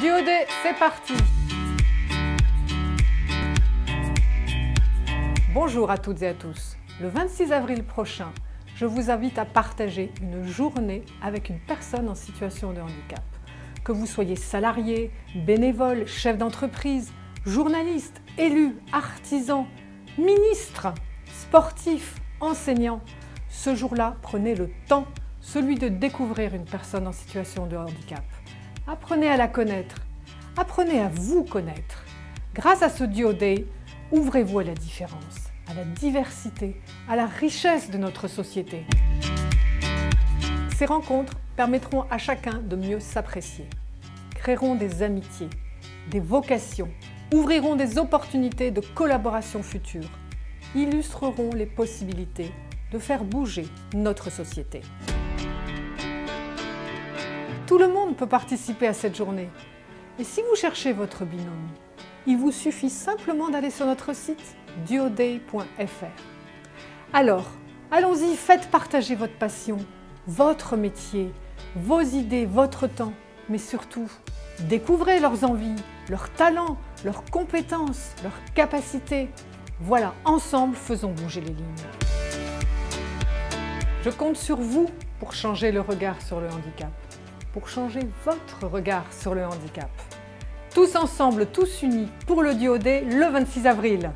Diodé, c'est parti Bonjour à toutes et à tous. Le 26 avril prochain, je vous invite à partager une journée avec une personne en situation de handicap. Que vous soyez salarié, bénévole, chef d'entreprise, journaliste, élu, artisan, ministre, sportif, enseignant, ce jour-là, prenez le temps, celui de découvrir une personne en situation de handicap. Apprenez à la connaître, apprenez à vous connaître. Grâce à ce Duo Day, ouvrez-vous à la différence, à la diversité, à la richesse de notre société. Ces rencontres permettront à chacun de mieux s'apprécier, créeront des amitiés, des vocations, ouvriront des opportunités de collaboration future, illustreront les possibilités de faire bouger notre société. Tout le monde peut participer à cette journée. Et si vous cherchez votre binôme, il vous suffit simplement d'aller sur notre site duoday.fr. Alors, allons-y, faites partager votre passion, votre métier, vos idées, votre temps, mais surtout, découvrez leurs envies, leurs talents, leurs compétences, leurs capacités. Voilà, ensemble, faisons bouger les lignes. Je compte sur vous pour changer le regard sur le handicap pour changer votre regard sur le handicap. Tous ensemble, tous unis pour le Diodé le 26 avril.